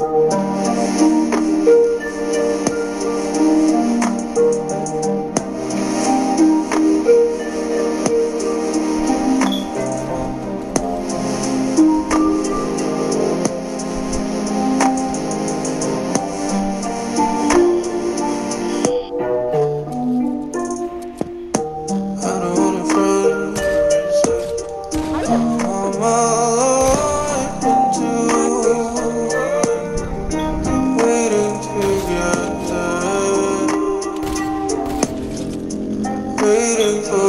Música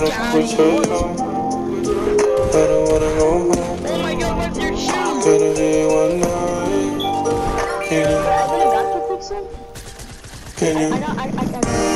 don't home. I don't wanna go home. Oh my god, where's your shoes? Gonna be one night. Can you? Can you? I, I, I, I, I, I.